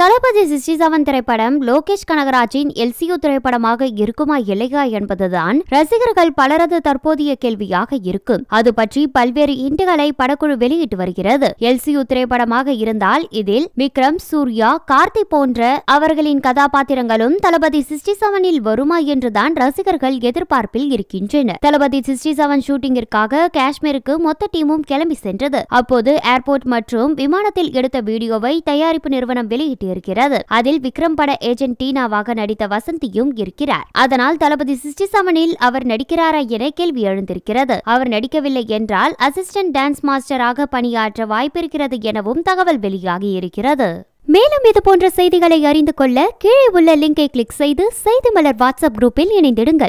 தளபதி sixty seven திரைப்படம் Lokesh கனகராஜின் LCU திரைப்படமாக இருக்குமா இல்லையா என்பதுதான் ரசிகர்கள் பலரது தற்போதைய கேள்வியாக இருக்கும் அது பற்றி பல்வேறு இண்டுகளை படக்குழு வெளியிட்டு வருகிறது. எல்சியு திரைப்படமாக இருந்தால் இதில் விக்ரம் சூர்யா கார்த்தி போன்ற அவர்களின் கதாபாத்திரங்களும் தளபதி சிக்ஸ்டி செவனில் வருமா என்றுதான் ரசிகர்கள் எதிர்பார்ப்பில் இருக்கின்றனர். தளபதி சிக்ஸ்டி செவன் ஷூட்டிங்கிற்காக காஷ்மீருக்கு மொத்த டீமும் கிளம்பி சென்றது. அப்போது ஏர்போர்ட் மற்றும் விமானத்தில் எடுத்த வீடியோவை தயாரிப்பு நிறுவனம் வெளியிட்டு இருக்கிறது அதில் விக்ரம் பட ஏஜென்ட் டீனாவாக நடித்த வசந்தியும் இருக்கிறார். அதனால் தளபதி சிக்ஸ்டி செவனில் அவர் நடிக்கிறாரா என கேள்வி எழுந்திருக்கிறது. அவர் நடிக்கவில்லை என்றால் அசிஸ்டன்ட் டான்ஸ் மாஸ்டராக பணியாற்ற வாய்ப்பிருக்கிறது எனவும் தகவல் வெளியாகி இருக்கிறது. மேலும் இது போன்ற செய்திகளை அறிந்து கொள்ள கீழே உள்ள லிங்கை கிளிக் செய்து செய்தி மலர் வாட்ஸ்அப் குரூப்பில் இணைந்திடுங்கள்.